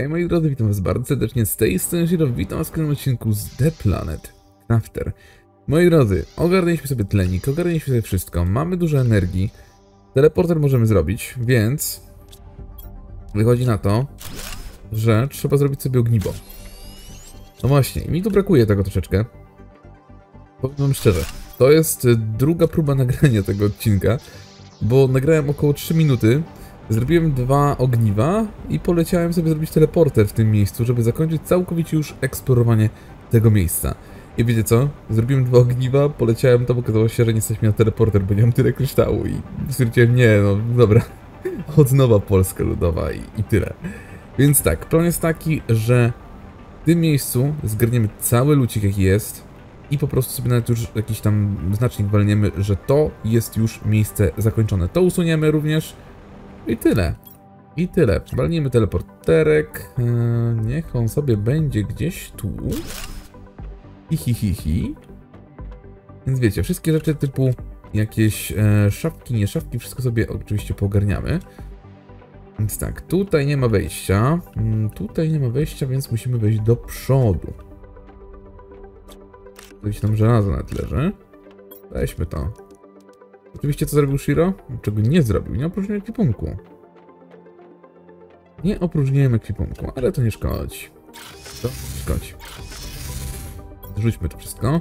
Hej moi drodzy, witam was bardzo serdecznie z tej strony Shiro, witam was w kolejnym odcinku z The Planet Crafter. Moi drodzy, ogarnęliśmy sobie tlenik, ogarnęliśmy sobie wszystko, mamy dużo energii, teleporter możemy zrobić, więc wychodzi na to, że trzeba zrobić sobie ogniwo. No właśnie, mi tu brakuje tego troszeczkę. Powiem wam szczerze, to jest druga próba nagrania tego odcinka, bo nagrałem około 3 minuty, Zrobiłem dwa ogniwa i poleciałem sobie zrobić teleporter w tym miejscu, żeby zakończyć całkowicie już eksplorowanie tego miejsca. I wiecie co? Zrobiłem dwa ogniwa, poleciałem tam, okazało się, że nie jesteśmy na teleporter, bo nie mam tyle kryształu i stwierdziłem, nie no, dobra, od nowa Polska Ludowa i, i tyle. Więc tak, plan jest taki, że w tym miejscu zgarniemy cały lucik jaki jest i po prostu sobie nawet już jakiś tam znacznik walniemy, że to jest już miejsce zakończone. To usuniemy również, i tyle. I tyle. Walnijmy teleporterek. Eee, niech on sobie będzie gdzieś tu. I hi, hi, hi. Więc wiecie, wszystkie rzeczy typu jakieś e, szafki, nie szafki, wszystko sobie oczywiście poogarniamy. Więc tak, tutaj nie ma wejścia. Mm, tutaj nie ma wejścia, więc musimy wejść do przodu. Gdzieś tam żelazo na tle, że? Weźmy to. Oczywiście co zrobił Shiro? Czego nie zrobił? Nie opróżnił ekwipunku. Nie opróżniłem ekwipunku, ale to nie szkodzi. To szkodzi. Zrzućmy to wszystko.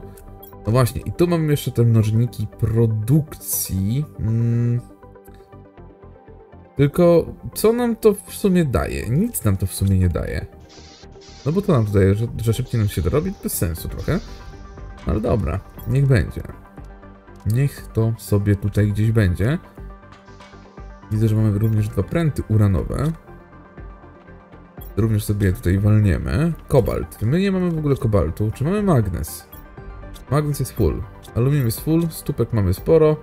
No właśnie, i tu mamy jeszcze te mnożniki produkcji. Hmm. Tylko, co nam to w sumie daje? Nic nam to w sumie nie daje. No bo to nam daje, że, że szybciej nam się to? Bez sensu trochę. Ale dobra, niech będzie. Niech to sobie tutaj gdzieś będzie. Widzę, że mamy również dwa pręty uranowe. Również sobie tutaj walniemy. Kobalt. My nie mamy w ogóle kobaltu. Czy mamy magnes? Magnes jest full. Aluminium jest full. Stupek mamy sporo.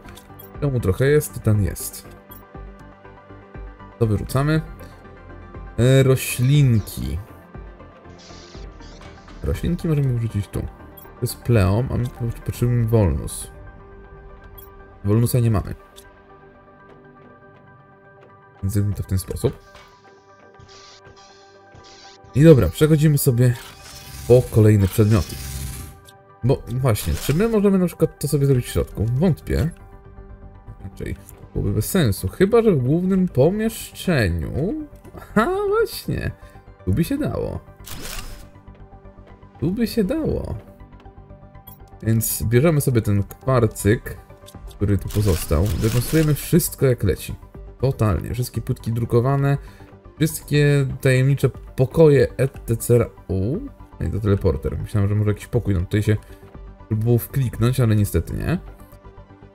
Czemu trochę jest? Tytan jest. To wyrzucamy. E, roślinki. Roślinki możemy wrzucić tu. To jest pleom, a my potrzebujemy wolnus. Wolnusa nie mamy. Zrobimy to w ten sposób. I dobra, przechodzimy sobie po kolejne przedmioty. Bo właśnie, czy my możemy na przykład to sobie zrobić w środku? Wątpię. Raczej byłoby bez sensu. Chyba, że w głównym pomieszczeniu... Aha, właśnie. Tu by się dało. Tu by się dało. Więc bierzemy sobie ten kwarcyk który tu pozostał. Demonstrujemy wszystko jak leci. Totalnie. Wszystkie płytki drukowane, wszystkie tajemnicze pokoje etc. U, i to teleporter. Myślałem, że może jakiś pokój nam tutaj się próbował wkliknąć, ale niestety nie.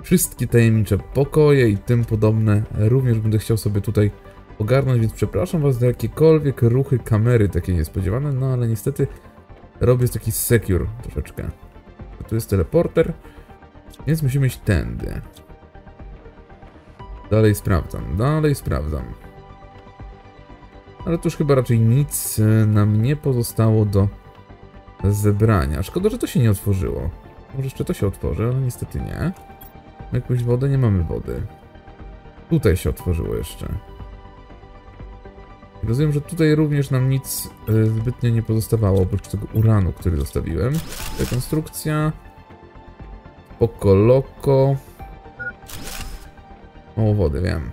Wszystkie tajemnicze pokoje i tym podobne również będę chciał sobie tutaj ogarnąć, więc przepraszam was za jakiekolwiek ruchy kamery takie niespodziewane, no ale niestety robię taki secure troszeczkę. Tu jest teleporter. Więc musimy iść tędy. Dalej sprawdzam, dalej sprawdzam. Ale tu już chyba raczej nic e, nam nie pozostało do zebrania. Szkoda, że to się nie otworzyło. Może jeszcze to się otworzy, ale niestety nie. Jakąś wodę? Nie mamy wody. Tutaj się otworzyło jeszcze. Rozumiem, że tutaj również nam nic e, zbytnio nie pozostawało, oprócz tego uranu, który zostawiłem. Rekonstrukcja. Poco Loco. O, wody, wiem.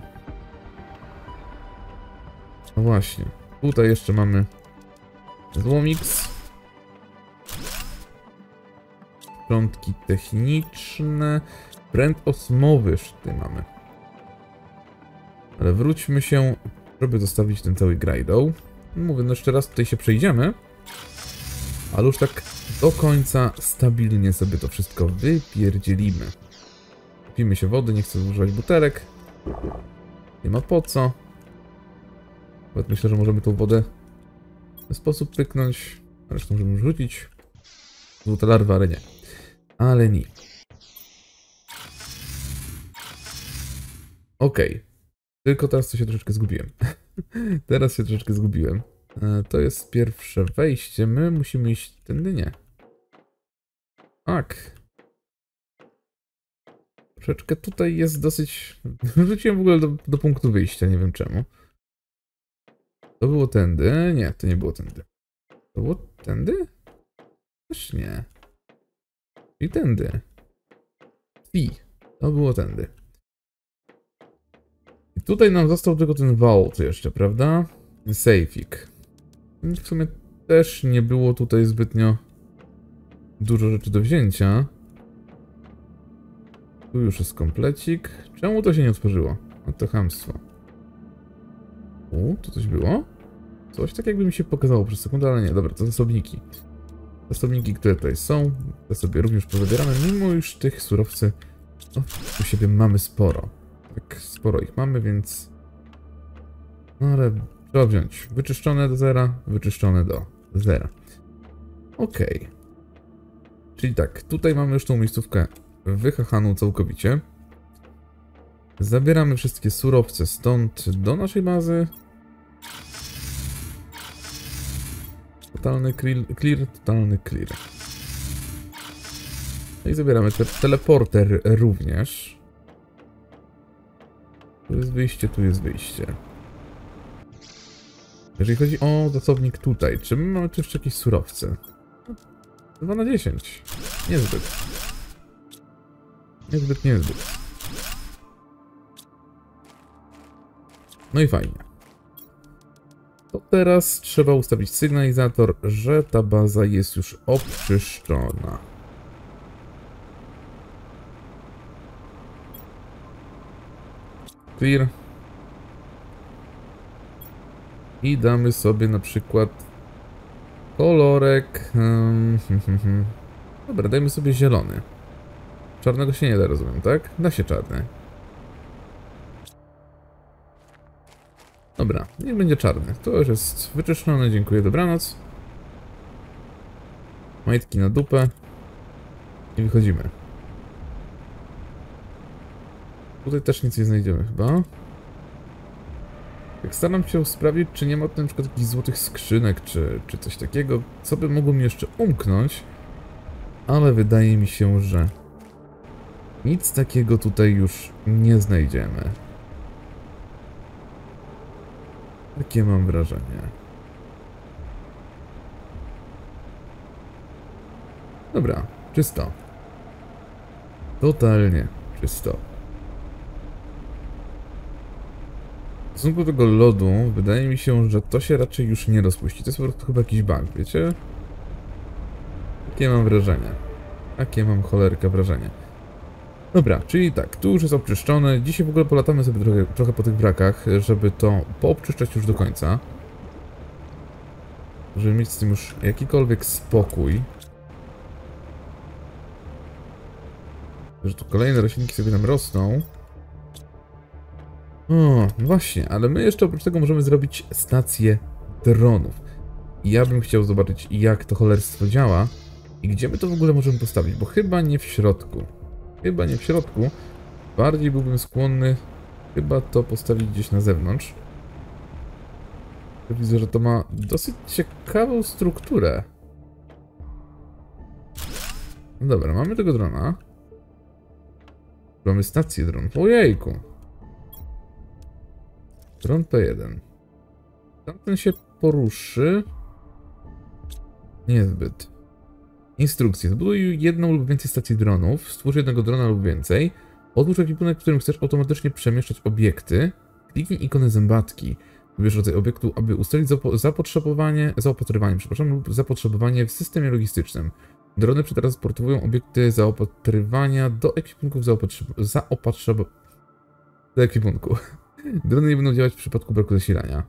No właśnie. Tutaj jeszcze mamy złomix. Prądki techniczne. Pręt osmowy szty mamy. Ale wróćmy się, żeby zostawić ten cały grajdą. Mówię, no jeszcze raz tutaj się przejdziemy. Ale już tak do końca stabilnie sobie to wszystko wypierdzielimy. Pijmy się wody, nie chcę używać butelek. Nie ma po co. Nawet myślę, że możemy tą wodę w ten sposób pyknąć. Zresztą możemy rzucić. Złota larwa, ale nie. Ale nie. Okej. Okay. Tylko teraz to się troszeczkę zgubiłem. teraz się troszeczkę zgubiłem. E, to jest pierwsze wejście. My musimy iść tędy, nie. Tak. Troszeczkę tutaj jest dosyć... Wróciłem w ogóle do, do punktu wyjścia, nie wiem czemu. To było tędy? Nie, to nie było tędy. To było tędy? Też nie. I tędy. I. To było tędy. I tutaj nam został tylko ten vault jeszcze, prawda? Safeik. W sumie też nie było tutaj zbytnio dużo rzeczy do wzięcia. Tu już jest komplecik. Czemu to się nie otworzyło? No to chamstwo. U, tu coś było? Coś tak jakby mi się pokazało przez sekundę, ale nie. Dobra, to zasobniki. Zasobniki, które tutaj są, te sobie również pozabieramy, mimo już tych surowcy no, u siebie mamy sporo. Tak, sporo ich mamy, więc... No ale trzeba wziąć. Wyczyszczone do zera, wyczyszczone do zera. Okay. Czyli tak, tutaj mamy już tą miejscówkę wychachaną całkowicie. Zabieramy wszystkie surowce stąd do naszej bazy. Totalny clear, clear totalny clear. No i zabieramy te teleporter również. Tu jest wyjście, tu jest wyjście. Jeżeli chodzi o zasobnik tutaj, czy my mamy tu jeszcze jakieś surowce? 2 na 10. Niezbyt. Niezbyt, niezbyt. No i fajnie. To teraz trzeba ustawić sygnalizator, że ta baza jest już oczyszczona. Clear. I damy sobie na przykład kolorek. Hmm, hmm, hmm, Dobra, dajmy sobie zielony. Czarnego się nie da, rozumiem, tak? Da się czarny. Dobra, niech będzie czarny. To już jest wyczyszczone, dziękuję, dobranoc. Majtki na dupę. I wychodzimy. Tutaj też nic nie znajdziemy chyba. Jak staram się sprawdzić, czy nie ma na przykład jakichś złotych skrzynek, czy, czy coś takiego, co by mogło mi jeszcze umknąć. Ale wydaje mi się, że nic takiego tutaj już nie znajdziemy. Takie mam wrażenie. Dobra, czysto. Totalnie czysto. W stosunku do tego lodu, wydaje mi się, że to się raczej już nie rozpuści. To jest po prostu chyba jakiś bug, wiecie? Takie mam wrażenie. Takie mam cholerkę wrażenie. Dobra, czyli tak, tu już jest obczyszczone. Dzisiaj w ogóle polatamy sobie trochę, trochę po tych brakach, żeby to poobczyszczać już do końca. Żeby mieć z tym już jakikolwiek spokój. Że tu kolejne roślinki sobie nam rosną. O, no właśnie, ale my jeszcze oprócz tego możemy zrobić stację dronów. I ja bym chciał zobaczyć, jak to cholerstwo działa i gdzie my to w ogóle możemy postawić, bo chyba nie w środku. Chyba nie w środku. Bardziej byłbym skłonny chyba to postawić gdzieś na zewnątrz. Widzę, że to ma dosyć ciekawą strukturę. No dobra, mamy tego drona. Mamy stację dron. Ojejku. Dron P1. Tamten się poruszy. Niezbyt. Instrukcje. Zbuduj jedną lub więcej stacji dronów, stwórz jednego drona lub więcej, odłóż ekwipunek, w którym chcesz automatycznie przemieszczać obiekty, kliknij ikonę zębatki, wybierz rodzaj obiektu, aby ustalić zapotrzebowanie, zaopatrywanie, przepraszam, lub zapotrzebowanie w systemie logistycznym. Drony przetransportowują obiekty zaopatrywania do ekwipunków zaopatrzeb... do ekwipunku. Drony nie będą działać w przypadku braku zasilania.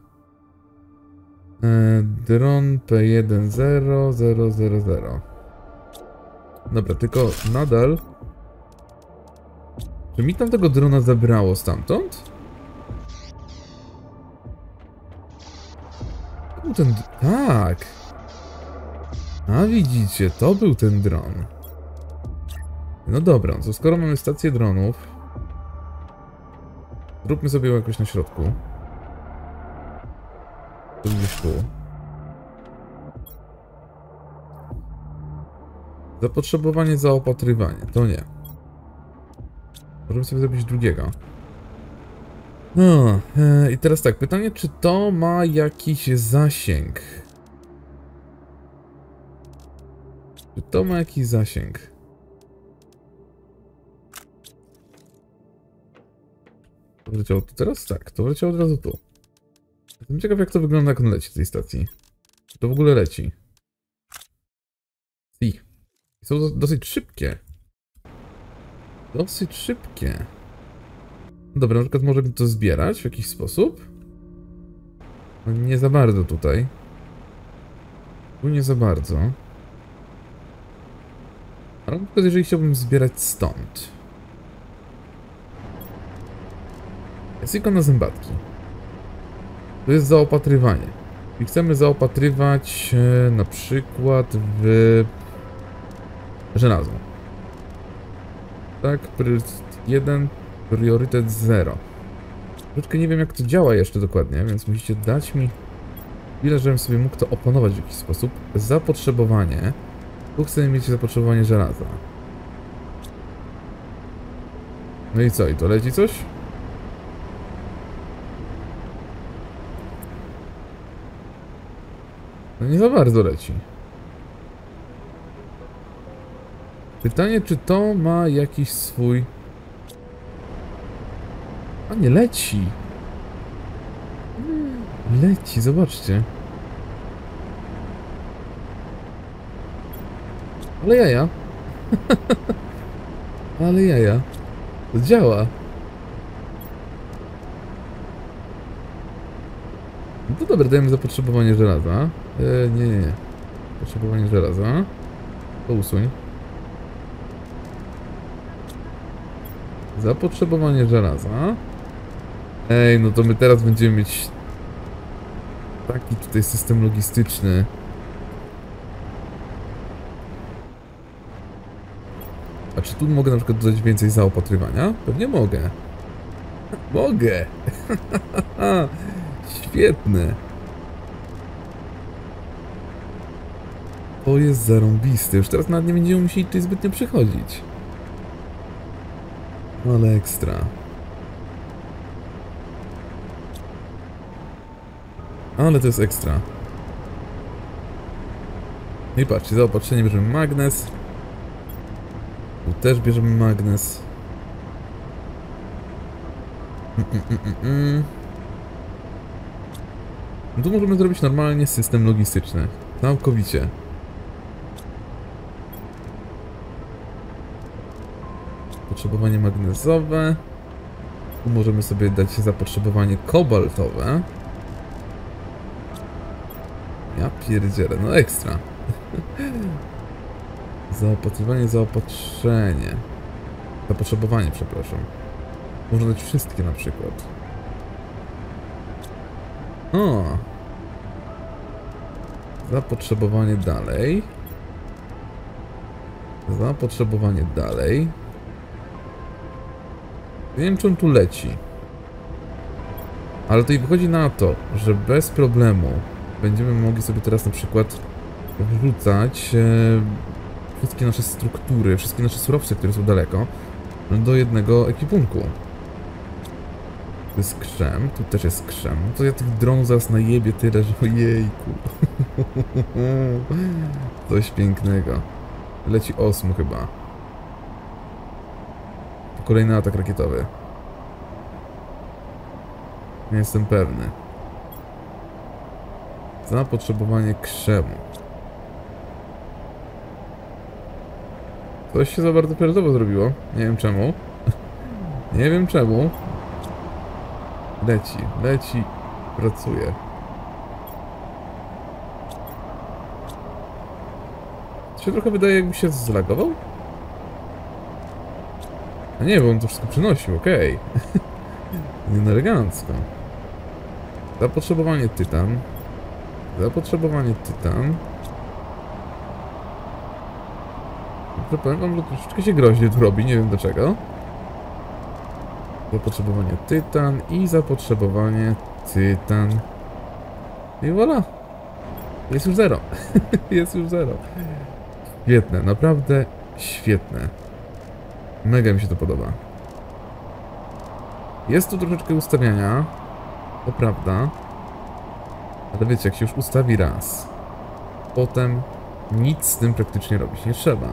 E, dron P100000. Dobra, tylko nadal... Czy mi tam tego drona zabrało stamtąd? Był ten... Tak! A widzicie, to był ten dron. No dobra, to skoro mamy stację dronów... Zróbmy sobie ją jakoś na środku. To gdzieś tu. Zapotrzebowanie zaopatrywanie, to nie. Możemy sobie zrobić drugiego. No, e, i teraz tak, pytanie, czy to ma jakiś zasięg? Czy to ma jakiś zasięg? Wleciało tu teraz? Tak, to wleciało od razu tu. Jestem ciekaw, jak to wygląda, jak on leci z tej stacji. Czy to w ogóle leci? I. Są do- dosyć szybkie. Dosyć szybkie. Dobra, na przykład możemy to zbierać w jakiś sposób. No nie za bardzo tutaj. Tu nie za bardzo. Ale na przykład jeżeli chciałbym zbierać stąd. Jest ikona zębatki. To jest zaopatrywanie. I chcemy zaopatrywać e, na przykład w żelazo. Tak, priorytet 1, priorytet 0. Troszeczkę nie wiem jak to działa jeszcze dokładnie, więc musicie dać mi chwilę, żebym sobie mógł to opanować w jakiś sposób. Zapotrzebowanie. Tu chcemy mieć zapotrzebowanie żelaza. No i co, i to leci coś? No nie za bardzo leci. Pytanie, czy to ma jakiś swój... A nie, leci. Leci, zobaczcie. Ale jaja. Ale jaja. To działa. No to dobra, dajemy zapotrzebowanie żelaza. E, nie, nie, nie. Potrzebowanie żelaza. To usuń. Zapotrzebowanie żelaza. Ej, no to my teraz będziemy mieć taki tutaj system logistyczny. A czy tu mogę na przykład dodać więcej zaopatrywania? Pewnie mogę. Mogę! Świetne! To jest zarąbiste. Już teraz nawet nie będziemy musieli tutaj zbytnio przychodzić. Ale ekstra. Ale to jest ekstra. No I patrzcie, zaopatrzenie bierzemy magnes. Tu też bierzemy magnes. Mm, mm, mm, mm, mm. No tu możemy zrobić normalnie system logistyczny. Całkowicie. Potrzebowanie magnezowe. Tu możemy sobie dać zapotrzebowanie kobaltowe. Ja pierdzielę, no ekstra. Zaopatrywanie, zaopatrzenie. Zapotrzebowanie, przepraszam. Można dać wszystkie na przykład. O! Zapotrzebowanie dalej. Zapotrzebowanie dalej. Nie wiem, czy on tu leci. Ale tutaj wychodzi na to, że bez problemu będziemy mogli sobie teraz na przykład wrzucać e, wszystkie nasze struktury, wszystkie nasze surowce, które są daleko, do jednego ekipunku. To jest krzem, tu też jest krzem. No to ja tych dronów zaraz najebię tyle, że ojejku. Coś pięknego. Leci osmu chyba. Kolejny atak rakietowy. Nie jestem pewny. Zapotrzebowanie krzemu. Coś się za bardzo pierdowo zrobiło. Nie wiem czemu. Nie wiem czemu. Leci, leci, pracuje. Się trochę wydaje jakby się zlagował? A nie, bo on to wszystko przynosił, okej. Nie no, elegancko. Zapotrzebowanie tytan. Zapotrzebowanie tytan. To powiem wam, że troszeczkę się groźnie tu robi, nie wiem dlaczego. Zapotrzebowanie tytan i zapotrzebowanie tytan. I voilà. Jest już zero. Jest już zero. Świetne, naprawdę świetne. Mega mi się to podoba. Jest tu troszeczkę ustawiania, to prawda. Ale wiecie, jak się już ustawi raz, potem nic z tym praktycznie robić nie trzeba.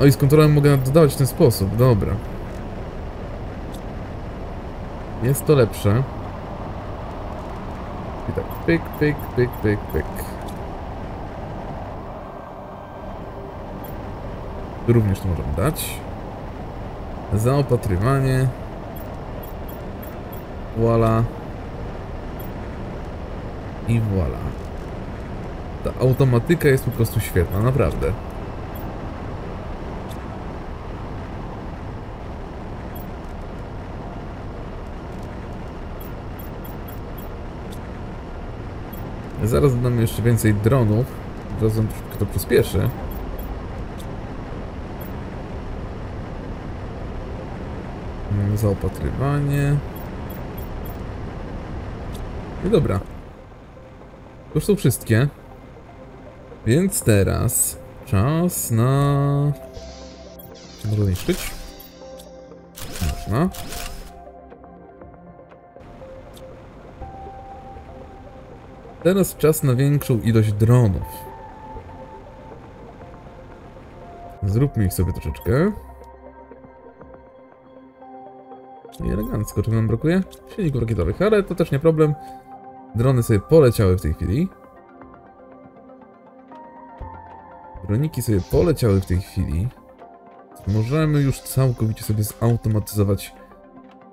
O i z kontrolą mogę dodawać w ten sposób, dobra. Jest to lepsze. I tak, pyk, pyk, pyk, pyk, pyk. Tu również to możemy dać. Zaopatrywanie. Voila. I voila. Ta automatyka jest po prostu świetna, naprawdę. Zaraz dodamy jeszcze więcej dronów. On troszkę to przyspieszy. Zaopatrywanie. No dobra. To już są wszystkie. Więc teraz czas na... Czy można zniszczyć? Można. Teraz czas na większą ilość dronów. Zróbmy ich sobie troszeczkę. I elegancko, czego nam brakuje? Silników rakietowych, ale to też nie problem. Drony sobie poleciały w tej chwili. Droniki sobie poleciały w tej chwili. Możemy już całkowicie sobie zautomatyzować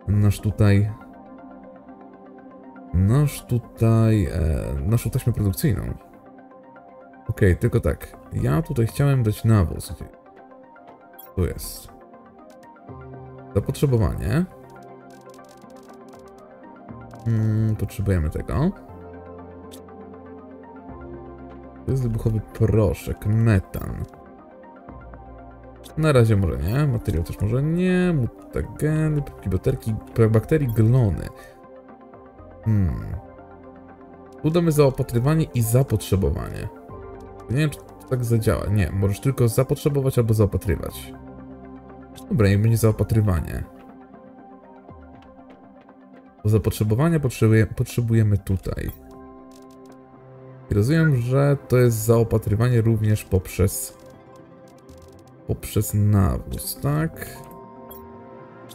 nasz tutaj nasz tutaj, e, naszą taśmę produkcyjną. Ok, tylko tak. Ja tutaj chciałem dać nawóz. Tu jest. Zapotrzebowanie. Hmm, potrzebujemy tego. To jest wybuchowy proszek, metan. Na razie może nie, materiał też może nie, mutageny, baterki, bakterii, glony. Hmm. Tu damy zaopatrywanie i zapotrzebowanie. Nie wiem, czy tak zadziała. Nie, możesz tylko zapotrzebować albo zaopatrywać. Dobra, niech będzie zaopatrywanie. Bo zapotrzebowania potrzebuje, potrzebujemy tutaj. I rozumiem, że to jest zaopatrywanie również poprzez poprzez nawóz, tak?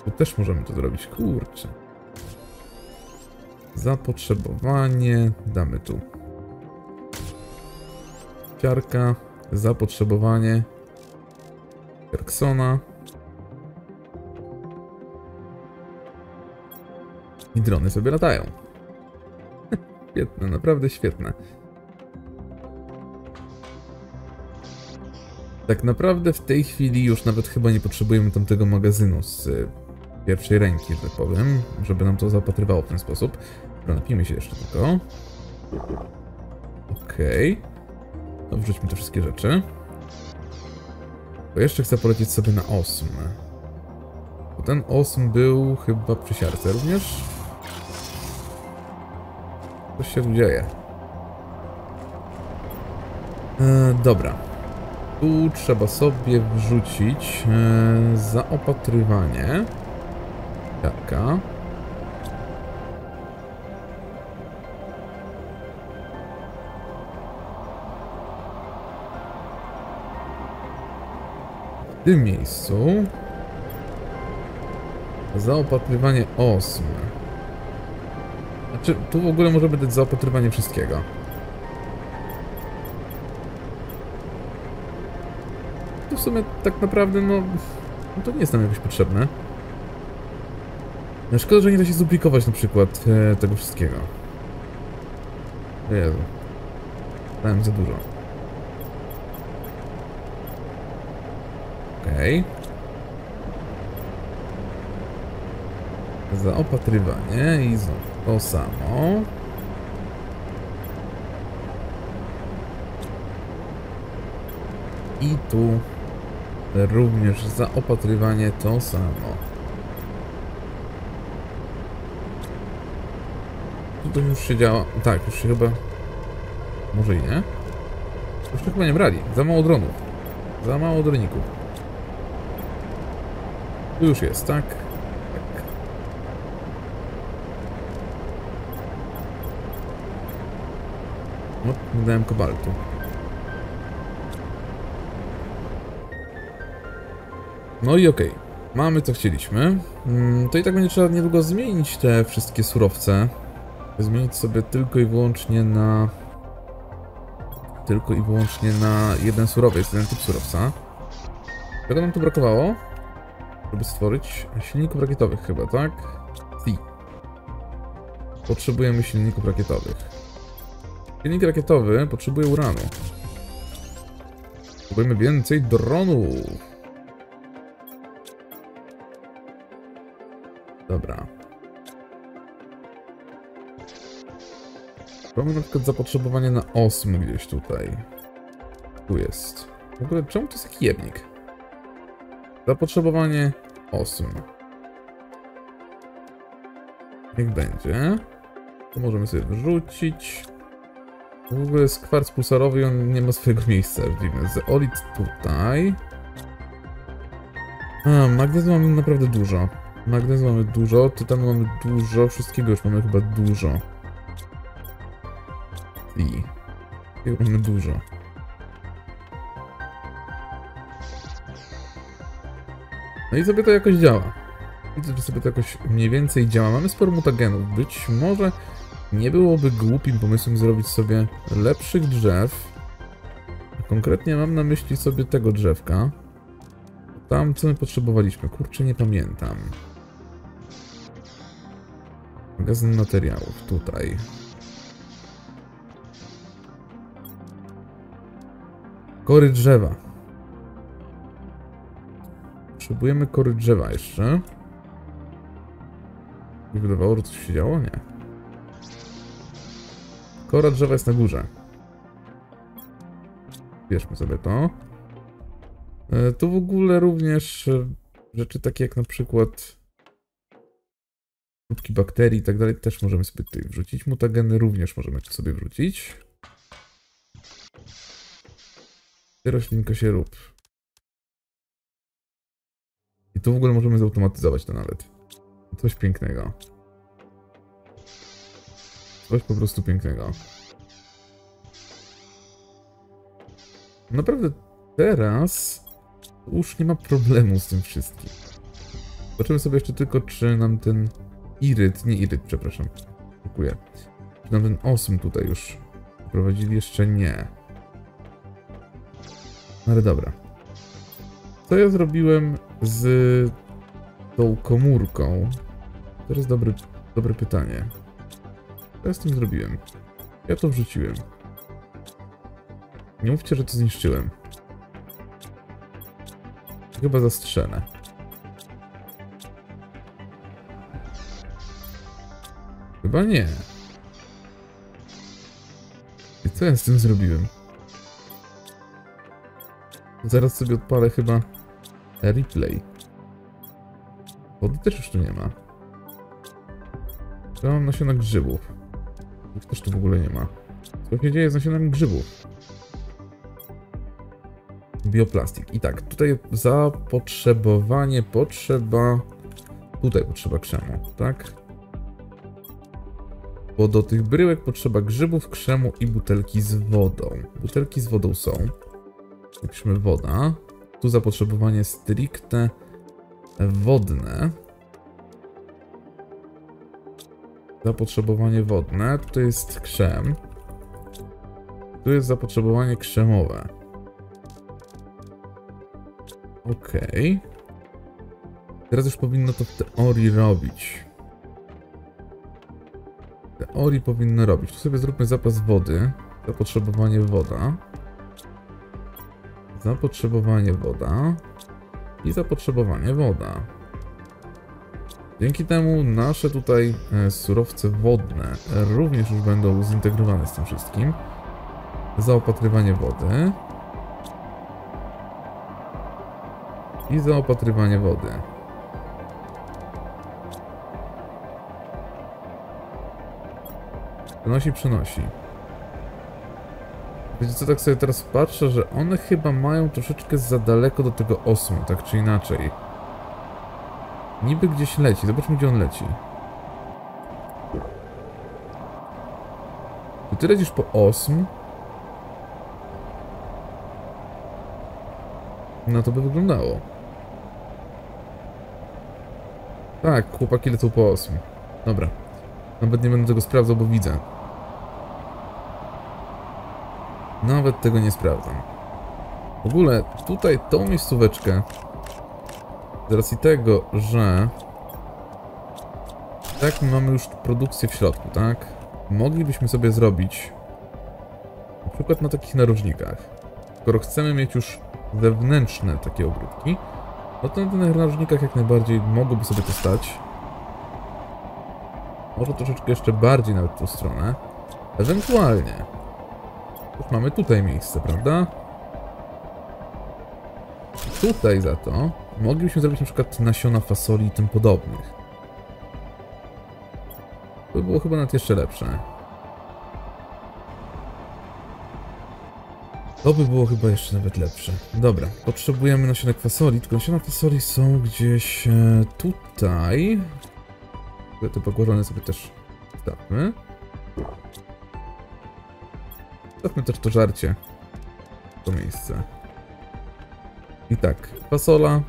Tu też możemy to zrobić, kurczę. Zapotrzebowanie. Damy tu. Ciarka. Zapotrzebowanie. Bergsona. I drony sobie latają. świetne, naprawdę świetne. Tak naprawdę w tej chwili już nawet chyba nie potrzebujemy tamtego magazynu z pierwszej ręki, że tak powiem, żeby nam to zapatrywało w ten sposób. Dobra, napijmy się jeszcze tylko. Okej. Okay. No, wrzućmy te wszystkie rzeczy. Bo jeszcze chcę polecieć sobie na osm. Bo ten osm był chyba przy siarce również. Coś się dzieje. E, dobra. Tu trzeba sobie wrzucić e, zaopatrywanie. Taka. W tym miejscu zaopatrywanie osm. Znaczy, tu w ogóle może być zaopatrywanie wszystkiego. To w sumie tak naprawdę, no, no to nie jest nam jakoś potrzebne. No szkoda, że nie da się zduplikować na przykład e, tego wszystkiego. Jezu. Dałem za dużo. Okej. Okay. Zaopatrywanie i znowu to samo. I tu również zaopatrywanie to samo. to już się działa. Tak, już się chyba... Może i nie? Już to chyba nie brali. Za mało dronów. Za mało droników. Tu już jest, tak? Tak. No, nie dałem kobaltu. No i okej. Mamy co chcieliśmy. Mm, To i tak będzie trzeba niedługo zmienić te wszystkie surowce. Zmienić sobie tylko i wyłącznie na... Tylko i wyłącznie na jeden surowiec, jeden typ surowca. Czego nam tu brakowało? Żeby stworzyć silników rakietowych chyba, tak? Si. Potrzebujemy silników rakietowych. Silnik rakietowy potrzebuje uranu. Potrzebujemy więcej dronów. Dobra. Mamy na przykład zapotrzebowanie na osm gdzieś tutaj. Tu jest. W ogóle czemu to jest taki? Zapotrzebowanie osm. Niech będzie. To możemy sobie wrzucić. W ogóle jest kwarc pulsarowy i on nie ma swojego miejsca. Dziwne. Zeolit tutaj. A, magnezu mamy naprawdę dużo. Magnezu mamy dużo, tytanu mamy dużo, wszystkiego już mamy chyba dużo. I... Wszystkiego mamy dużo. No i sobie to jakoś działa. Widzę, że sobie to jakoś mniej więcej działa. Mamy sporo mutagenów. Być może nie byłoby głupim pomysłem zrobić sobie lepszych drzew. Konkretnie mam na myśli sobie tego drzewka. Tam, co my potrzebowaliśmy. Kurczę, nie pamiętam. Magazyn materiałów, tutaj. Kory drzewa. Potrzebujemy kory drzewa jeszcze. Wydawało, że coś się działo? Nie. Kora drzewa jest na górze. Bierzmy sobie to. E, Tu w ogóle również e, rzeczy takie jak na przykład próbki bakterii i tak dalej też możemy sobie tutaj wrzucić. Mutageny również możemy sobie wrzucić. Ty roślinko się rób. I tu w ogóle możemy zautomatyzować to nawet. Coś pięknego. Coś po prostu pięknego. Naprawdę teraz już nie ma problemu z tym wszystkim. Zobaczymy sobie jeszcze tylko, czy nam ten iryt, nie iryt, przepraszam. Dziękuję. Czy nam ten osm tutaj już wprowadzili? Jeszcze nie. Ale dobra. Co ja zrobiłem z tą komórką? To jest dobre, dobre pytanie. Co ja z tym zrobiłem? Ja to wrzuciłem. Nie mówcie, że to zniszczyłem. Chyba zastrzelę. Chyba nie. I co ja z tym zrobiłem? Zaraz sobie odpalę chyba replay. Wody też już tu nie ma. Ja mam nasiona grzybów. Ich tu w ogóle nie ma. Co się dzieje z nasionami grzybów? Bioplastik. I tak, tutaj zapotrzebowanie potrzeba... Tutaj potrzeba krzemu, tak? Bo do tych bryłek potrzeba grzybów, krzemu i butelki z wodą. Butelki z wodą są. Napiszmy woda. Tu zapotrzebowanie stricte wodne. Zapotrzebowanie wodne. Tu jest krzem. Tu jest zapotrzebowanie krzemowe. Okej. Teraz już powinno to w teorii robić. W teorii powinno robić. Tu sobie zróbmy zapas wody. Zapotrzebowanie woda. Zapotrzebowanie woda. I zapotrzebowanie woda. Dzięki temu nasze tutaj e, surowce wodne również już będą zintegrowane z tym wszystkim. Zaopatrywanie wody. I zaopatrywanie wody. Przenosi, przenosi. Wiecie co, tak sobie teraz patrzę, że one chyba mają troszeczkę za daleko do tego osmu, tak czy inaczej. Niby gdzieś leci, zobaczmy gdzie on leci. Czy ty lecisz po osm? No to by wyglądało. Tak, chłopaki lecą po osm. Dobra. Nawet nie będę tego sprawdzał, bo widzę. Nawet tego nie sprawdzam. W ogóle tutaj tą miejscóweczkę z racji tego, że tak mamy już produkcję w środku, tak? Moglibyśmy sobie zrobić na przykład na takich narożnikach. Skoro chcemy mieć już wewnętrzne takie ogródki, no to na tych narożnikach jak najbardziej mogłoby sobie to stać. Może troszeczkę jeszcze bardziej nawet tą stronę. Ewentualnie. Już mamy tutaj miejsce, prawda? Tutaj za to moglibyśmy zrobić na przykład nasiona fasoli i tym podobnych. To by było chyba nawet jeszcze lepsze. To by było chyba jeszcze nawet lepsze. Dobra, potrzebujemy nasionek fasoli, tylko nasiona fasoli są gdzieś e, tutaj. Te pogłożone sobie też stawmy. Stawmy też to żarcie. To miejsce. I tak, fasola.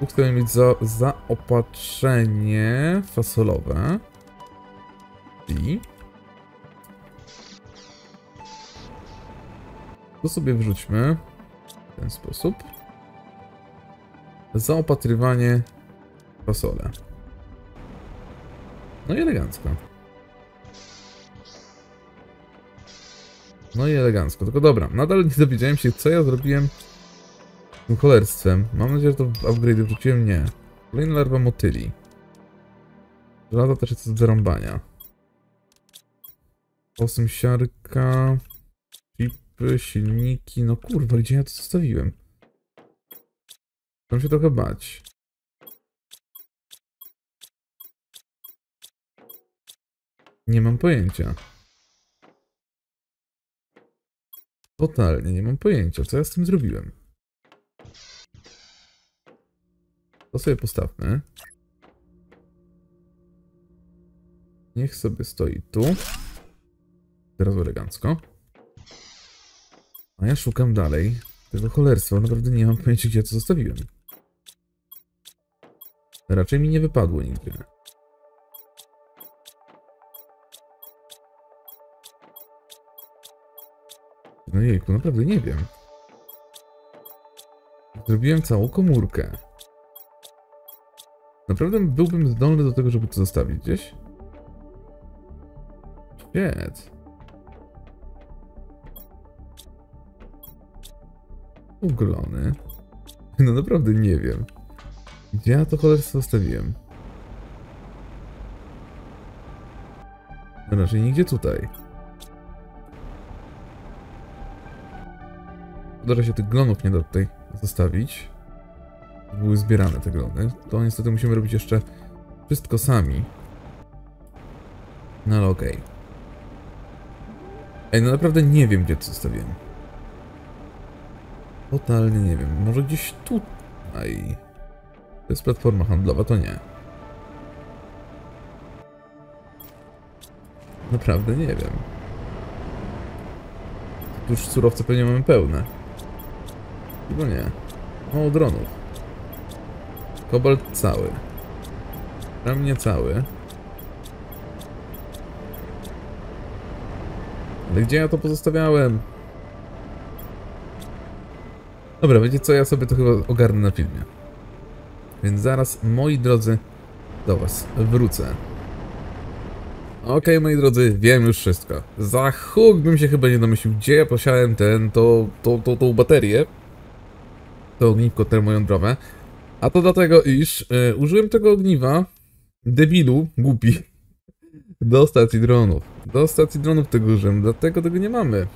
Tu chcemy mieć za, zaopatrzenie fasolowe. I... To sobie wrzućmy w ten sposób. Zaopatrywanie fasole. No i elegancko. No i elegancko. Tylko dobra, nadal nie dowiedziałem się, co ja zrobiłem tym cholerstwem. Mam nadzieję, że to upgrade wrzuciłem. Nie. Kolejna larwa motyli. Żelaza też jest z zarąbania. Osem siarka. Chipy, silniki. No kurwa, gdzie ja to zostawiłem? Mam się trochę bać. Nie mam pojęcia. Totalnie nie mam pojęcia, co ja z tym zrobiłem. To sobie postawmy. Niech sobie stoi tu. Teraz elegancko. A ja szukam dalej tego cholerstwa. Naprawdę nie mam pojęcia, gdzie ja to zostawiłem. Raczej mi nie wypadło nigdzie. No jejku, naprawdę nie wiem. Zrobiłem całą komórkę. Naprawdę byłbym zdolny do tego, żeby to zostawić gdzieś? Shit. Uglony. No naprawdę nie wiem. Gdzie ja to cholerstwo zostawiłem? No raczej nigdzie tutaj. Uda się tych glonów nie da tutaj zostawić. Były zbierane te glony. To niestety musimy robić jeszcze wszystko sami. No ale okej. Okay. Ej, no naprawdę nie wiem, gdzie to zostawiłem. Totalnie nie wiem. Może gdzieś tutaj. To jest platforma handlowa, to nie. Naprawdę nie wiem. Tu już surowce pewnie mamy pełne. Chyba nie. Mało dronów. Kobalt cały. Tam nie cały. Ale gdzie ja to pozostawiałem? Dobra, wiecie co, ja sobie to chyba ogarnę na filmie. Więc zaraz, moi drodzy, do was wrócę. Okej, okay, moi drodzy, wiem już wszystko. Za huk bym się chyba nie domyślił, gdzie ja posiałem ten, to, to, to, tą baterię. To ogniwko termojądrowe. A to dlatego, iż y, użyłem tego ogniwa, debilu, głupi, do stacji dronów. Do stacji dronów tego użyłem, dlatego tego nie mamy.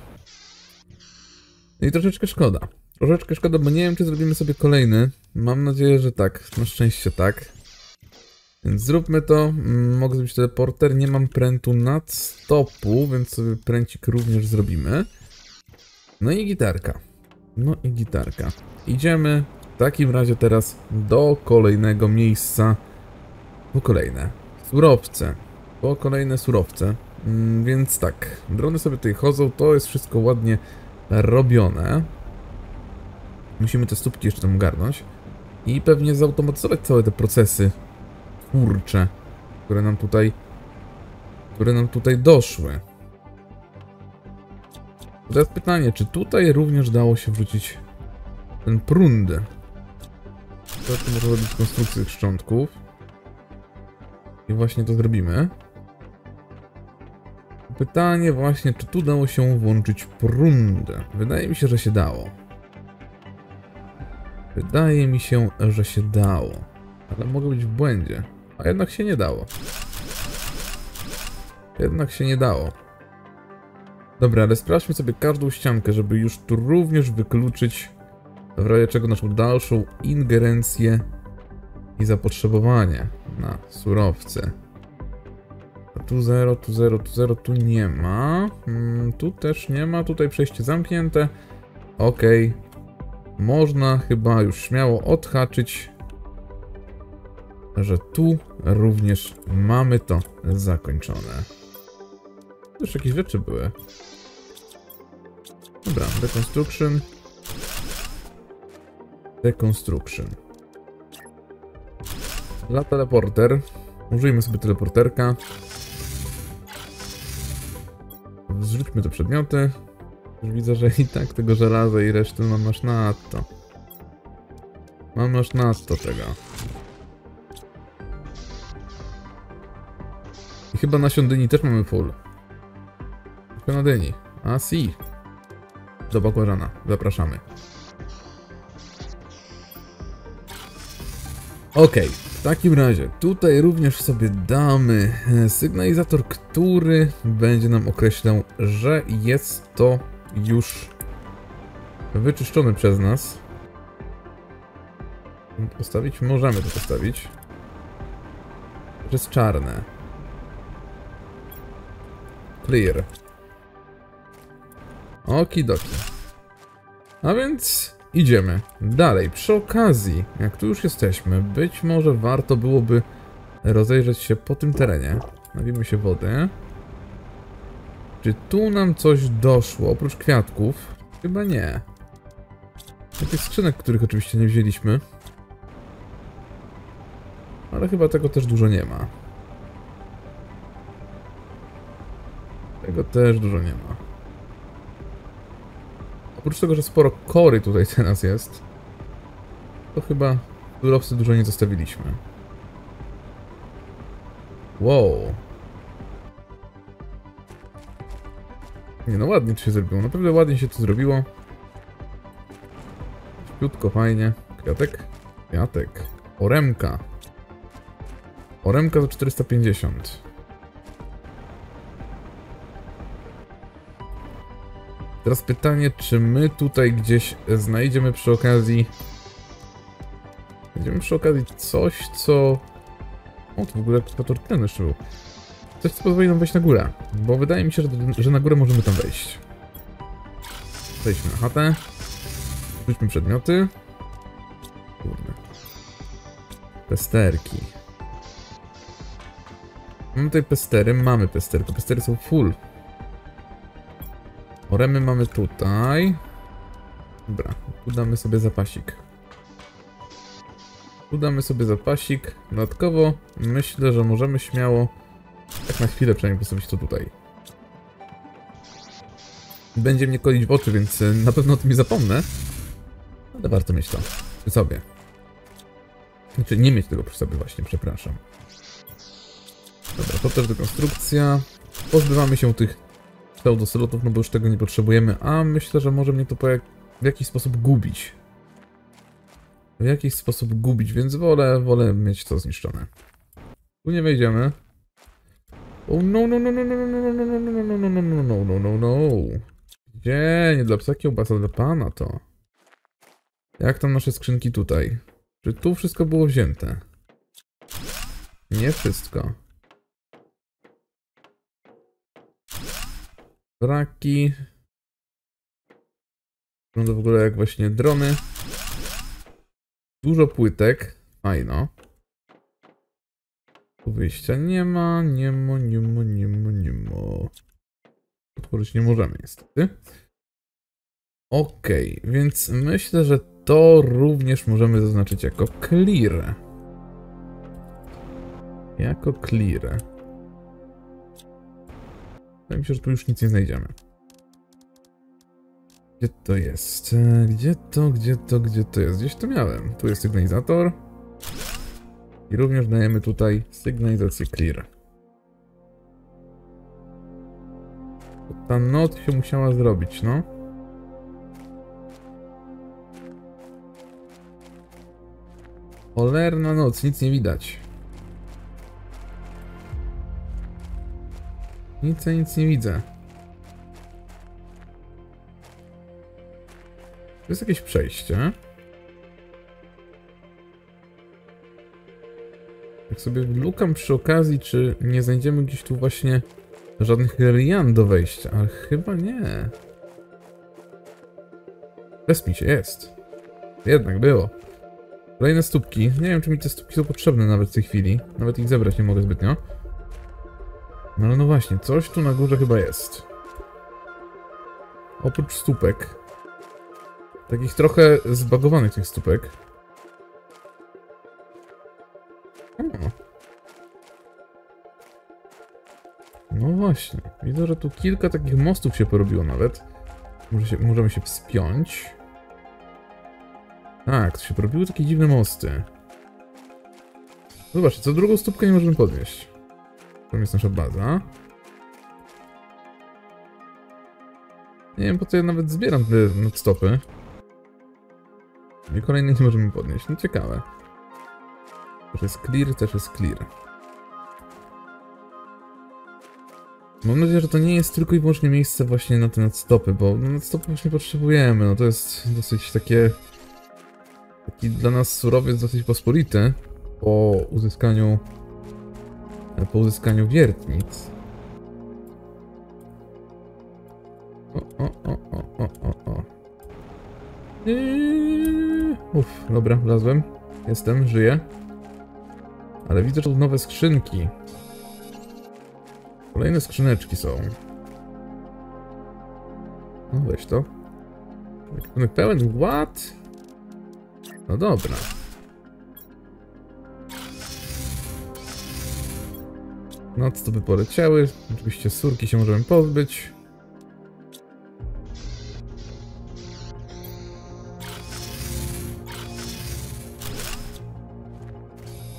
I troszeczkę szkoda. Troszeczkę szkoda, bo nie wiem, czy zrobimy sobie kolejny. Mam nadzieję, że tak. Na szczęście tak. Więc zróbmy to. Mm, mogę zrobić teleporter. Nie mam prętu nad stopu, więc sobie pręcik również zrobimy. No i gitarka. No i gitarka. Idziemy w takim razie teraz do kolejnego miejsca. Po kolejne surowce. Po kolejne surowce. Mm, więc tak, drony sobie tutaj chodzą, to jest wszystko ładnie robione. Musimy te stópki jeszcze tam ogarnąć. I pewnie zautomatyzować całe te procesy twórcze, które nam tutaj które nam tutaj doszły. Teraz pytanie, czy tutaj również dało się wrzucić ten prund? To tu może robić konstrukcję szczątków. I właśnie to zrobimy. Pytanie właśnie, czy tu dało się włączyć prund? Wydaje mi się, że się dało. Wydaje mi się, że się dało. Ale mogę być w błędzie. A jednak się nie dało. Jednak się nie dało. Dobra, ale sprawdźmy sobie każdą ściankę, żeby już tu również wykluczyć w razie czego naszą dalszą ingerencję i zapotrzebowanie na surowce. A tu 0, tu 0, tu 0, tu nie ma. Hmm, tu też nie ma, tutaj przejście zamknięte. Ok. Można chyba już śmiało odhaczyć, że tu również mamy to zakończone. Już jakieś rzeczy były. Dobra, deconstruction. Deconstruction. Dla teleporter. Użyjmy sobie teleporterka. Zrzućmy te przedmioty. Już widzę, że i tak tego żelaza i reszty mam aż nadto. Mam aż nadto tego. I chyba na świątyni też mamy full. Tylko na dyni. A, si. Do bakłażana. Zapraszamy. Okej, w takim razie tutaj również sobie damy e, sygnalizator, który będzie nam określał, że jest to już wyczyszczony przez nas. Postawić? Możemy to postawić. To jest czarne. Clear. Okidoki. A więc idziemy dalej. Przy okazji, jak tu już jesteśmy, być może warto byłoby rozejrzeć się po tym terenie. Nawimy się wody. Czy tu nam coś doszło, oprócz kwiatków? Chyba nie. Takich skrzynek, których oczywiście nie wzięliśmy. Ale chyba tego też dużo nie ma. Tego też dużo nie ma. Oprócz tego, że sporo kory tutaj teraz jest, to chyba surowcy dużo nie zostawiliśmy. Wow. Nie no, ładnie to się zrobiło. Naprawdę ładnie się to zrobiło. Śpiutko, fajnie. Kwiatek? Kwiatek. Oremka. Oremka za 450. Teraz pytanie, czy my tutaj gdzieś znajdziemy przy okazji... Znajdziemy przy okazji coś, co... O, to w ogóle eksplorator ten jeszcze był. Coś, co pozwoli nam wejść na górę. Bo wydaje mi się, że, że na górę możemy tam wejść. Wejdźmy na chatę. Rzućmy przedmioty. Kurde. Pesterki. Mamy tutaj pestery, mamy pesterki. Pestery są full. Oremy mamy tutaj. Dobra, tu damy sobie zapasik. Tu damy sobie zapasik. Dodatkowo myślę, że możemy śmiało, tak na chwilę przynajmniej postawić to tutaj. Będzie mnie kolić w oczy, więc e, na pewno o tym nie zapomnę. Ale warto mieć to przy sobie. Znaczy nie mieć tego przy sobie właśnie, przepraszam. Dobra, to też dekonstrukcja. Pozbywamy się tych pseudoslotów, no bo już tego nie potrzebujemy, a myślę, że może mnie to w jakiś sposób gubić. W jakiś sposób gubić, więc wolę, wolę mieć to zniszczone. Tu nie wejdziemy. Oh no no no no no no no no no no no no no no no no no no Gdzie? Nie dla psa kiełbasa, dla pana to. Jak tam nasze skrzynki tutaj? Czy tu wszystko było wzięte? Nie wszystko. Braki. Wygląda w ogóle jak właśnie drony. Dużo płytek. Fajno. Tu wyjścia nie ma, nie ma, nie ma, nie ma, nie ma. Otworzyć nie możemy niestety. Okej, okay, więc myślę, że to również możemy zaznaczyć jako clear. Jako clear. Wydaje mi się, że tu już nic nie znajdziemy. Gdzie to jest? Gdzie to, gdzie to, gdzie to jest? Gdzieś to miałem. Tu jest sygnalizator. I również dajemy tutaj sygnalizację clear. Ta not się musiała zrobić, no. Cholerna noc, nic nie widać. Nic, nic nie widzę. To jest jakieś przejście. Jak sobie lukam przy okazji, czy nie znajdziemy gdzieś tu właśnie żadnych lian do wejścia, ale chyba nie. Bez mi się jest. Jednak było. Kolejne stópki. Nie wiem, czy mi te stópki są potrzebne nawet w tej chwili. Nawet ich zebrać nie mogę zbytnio. No no właśnie, coś tu na górze chyba jest. Oprócz stópek. Takich trochę zbagowanych tych stópek. O. No właśnie. Widzę, że tu kilka takich mostów się porobiło nawet. Może się, możemy się wspiąć. Tak, to się porobiły takie dziwne mosty. Zobaczcie, co drugą stópkę nie możemy podnieść. Tam jest nasza baza. Nie wiem po co ja nawet zbieram te nadstopy. I kolejny nie możemy podnieść. No ciekawe. Też jest clear, też jest clear. Mam nadzieję, że to nie jest tylko i wyłącznie miejsce właśnie na te nadstopy, bo no, nadstopy właśnie potrzebujemy. No to jest dosyć takie... Taki dla nas surowiec dosyć pospolity po uzyskaniu... Po uzyskaniu wiertnic. O, o, o, o, o, o, o. Eee, uff, dobra, wlazłem. Jestem, żyję. Ale widzę, że tu nowe skrzynki. Kolejne skrzyneczki są. No weź to. Ekwipunek pełen? What? No dobra. No by poleciały. Oczywiście surki się możemy pozbyć.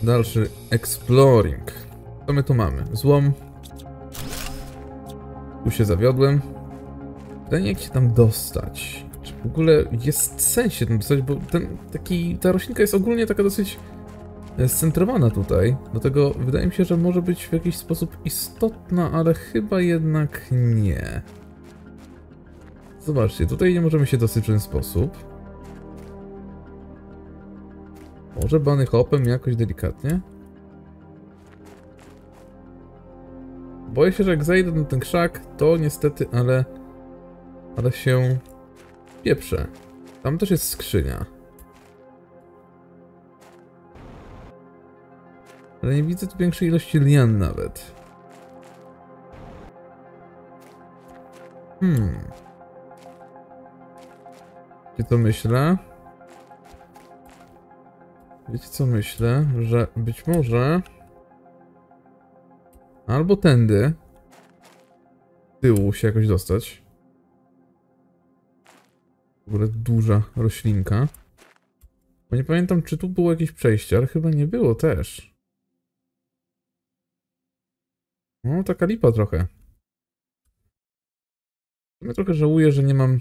Dalszy exploring. Co my tu mamy? Złom. Tu się zawiodłem. Pytanie jak się tam dostać. Czy w ogóle jest sens się tam dostać, bo ten, taki, ta roślinka jest ogólnie taka dosyć scentrowana tutaj. Dlatego wydaje mi się, że może być w jakiś sposób istotna, ale chyba jednak nie. Zobaczcie, tutaj nie możemy się dostać w żaden sposób. Może bany hopem jakoś delikatnie? Boję się, że jak zejdę na ten krzak, to niestety, ale... Ale się... pieprzę. Tam też jest skrzynia. Ale nie widzę tu większej ilości lian nawet. Hmm. Gdzie to myślę? Wiecie co myślę? Że być może... Albo tędy. Tyłu się jakoś dostać. W ogóle duża roślinka. Bo nie pamiętam, czy tu było jakieś przejście, ale chyba nie było też. No, taka lipa trochę. Ja trochę żałuję, że nie mam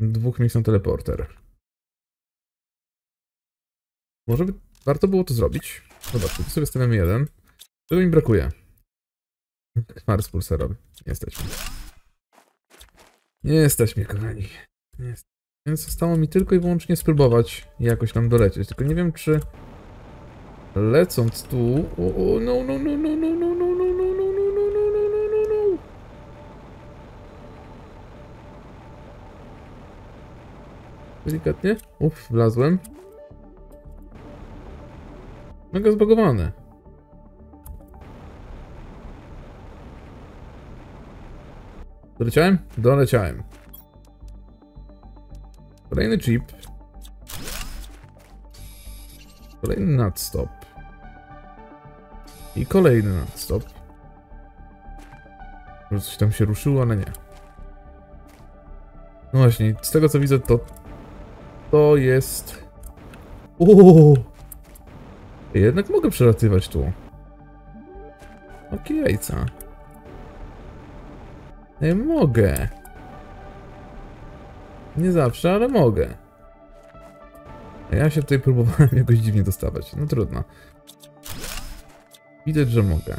dwóch miejsc na teleporter. Może by warto było to zrobić. Dobra, tu sobie stawiamy jeden. Czego mi brakuje? Mars pulserowy. Nie jesteśmy. Nie jesteśmy, kochani. Nie. Więc zostało mi tylko i wyłącznie spróbować jakoś tam dolecieć. Tylko nie wiem, czy lecąc tu... O, o, no, no, no, no, no, no, no, Delikatnie. Uff, wlazłem. Mega zbagowany. Doleciałem? Doleciałem. Kolejny chip. Kolejny nadstop. I kolejny nadstop. Może coś tam się ruszyło, ale nie. No właśnie, z tego co widzę, to to jest... Uuu! Jednak mogę przelatywać tu. Okie jajca. Nie mogę. Nie zawsze, ale mogę. Ja się tutaj próbowałem jakoś dziwnie dostawać. No trudno. Widać, że mogę.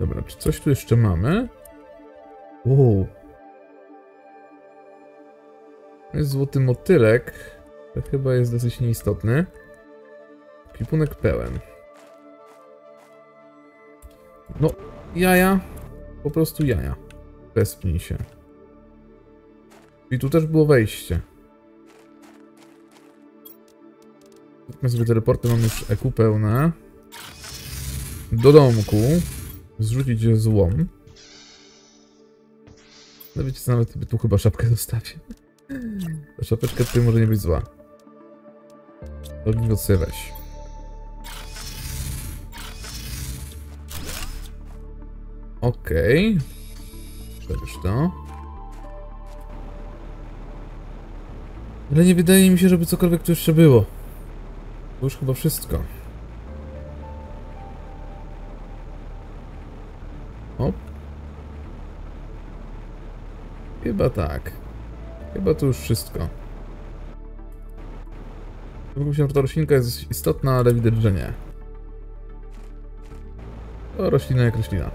Dobra, czy coś tu jeszcze mamy? Uuu. Złoty motylek. To chyba jest dosyć nieistotny. Kipunek pełen. No, jaja. Po prostu jaja. Wespnij się. I tu też było wejście. Zróbmy sobie teleporty, mamy już EQ pełne. Do domku. Zrzucić złom. No wiecie co, nawet tu chyba szapkę zostawię. Ta szapeczka tutaj może nie być zła. Ogień sobie. Okej. Okay. to. Ale nie wydaje mi się, żeby cokolwiek tu jeszcze było. To już chyba wszystko. O. Chyba tak. Chyba to już wszystko. Myślałem, że ta roślinka jest istotna, ale widać, że nie. To roślina jak roślina.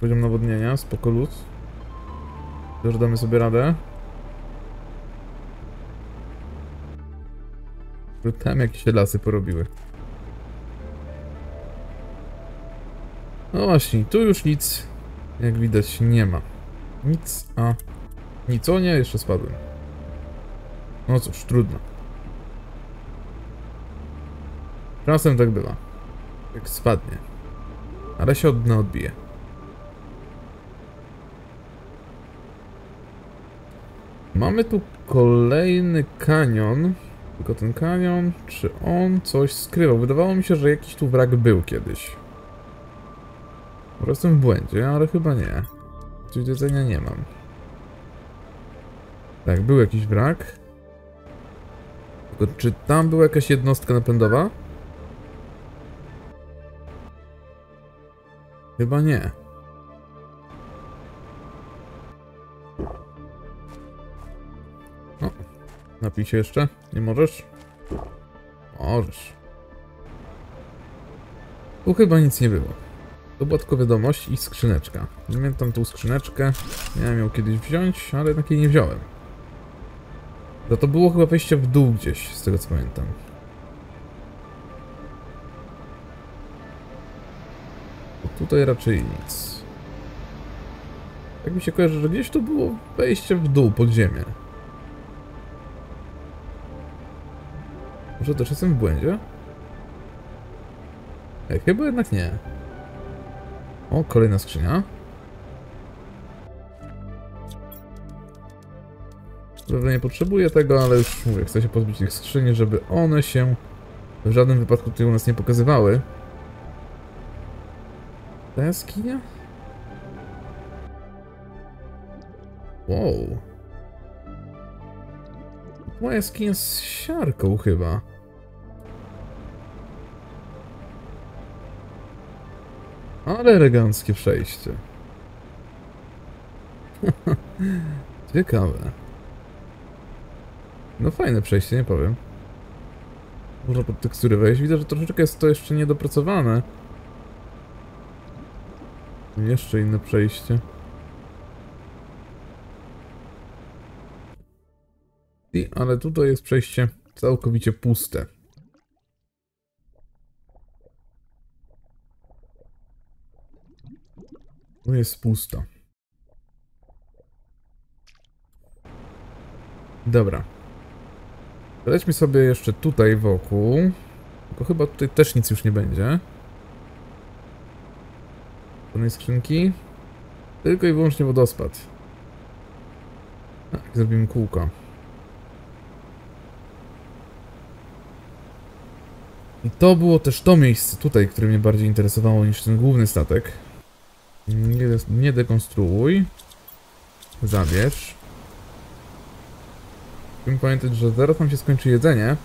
Poziom nawodnienia, spoko luz. Też damy sobie radę. Tam jakieś lasy porobiły. No właśnie, tu już nic, jak widać, nie ma. Nic, a... Nic, o nie, jeszcze spadłem. No cóż, trudno. Czasem tak bywa. Jak spadnie. Ale się od dna odbije. Mamy tu kolejny kanion. Tylko ten kanion, czy on coś skrywał? Wydawało mi się, że jakiś tu wrak był kiedyś. Może jestem w błędzie, ale chyba nie. Do jedzenia nie mam. Tak, był jakiś wrak. Tylko czy tam była jakaś jednostka napędowa? Chyba nie. No, napij się jeszcze. Nie możesz? Możesz. Tu chyba nic nie było. To była tylko wiadomość i skrzyneczka. Pamiętam tą skrzyneczkę. Miałem ją kiedyś wziąć, ale jednak jej nie wziąłem. To to było chyba wejście w dół gdzieś, z tego co pamiętam. Bo tutaj raczej nic. Tak mi się kojarzy, że gdzieś tu było wejście w dół, pod ziemię. Może też jestem w błędzie? Ej, chyba jednak nie. O, kolejna skrzynia. Pewnie nie potrzebuję tego, ale już mówię, chcę się pozbyć tych skrzyni, żeby one się w żadnym wypadku tutaj u nas nie pokazywały. Ta jaskinia? Wow. Moja jaskinia z siarką chyba. Ale eleganckie przejście. Ciekawe. No fajne przejście, nie powiem. Można pod tekstury wejść. Widzę, że troszeczkę jest to jeszcze niedopracowane. Jeszcze inne przejście. I, ale tutaj jest przejście całkowicie puste. Tu jest pusto. Dobra. Lećmy sobie jeszcze tutaj wokół. Tylko chyba tutaj też nic już nie będzie. Żadnej skrzynki. Tylko i wyłącznie wodospad. Tak, zrobimy kółko. I to było też to miejsce tutaj, które mnie bardziej interesowało niż ten główny statek. Nie, nie dekonstruuj. Zabierz. Musimy pamiętać, że zaraz nam się skończy jedzenie.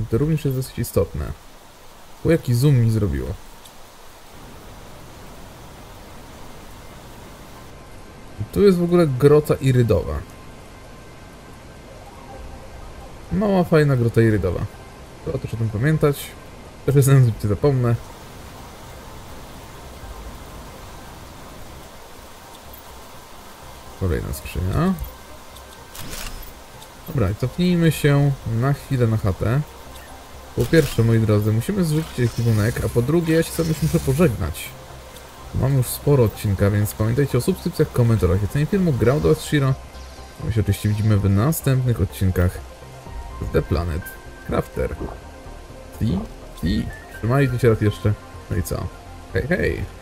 I to również jest dosyć istotne. O jaki zoom mi zrobiło. I tu jest w ogóle grota irydowa. Mała, fajna grota irydowa. To też o tym pamiętać. Też jest sens, że zapomnę. Kolejna skrzynia. Dobra, cofnijmy się na chwilę na chatę. Po pierwsze, moi drodzy, musimy zrzucić ekwipunek, a po drugie, ja się sobie już muszę pożegnać. Mam już sporo odcinka, więc pamiętajcie o subskrypcjach, komentarzach. Jedzenie filmu grał do Was Shiro. My się oczywiście widzimy w następnych odcinkach The Planet Crafter. I, i, trzymajcie się raz jeszcze. No i co? Hej, hej!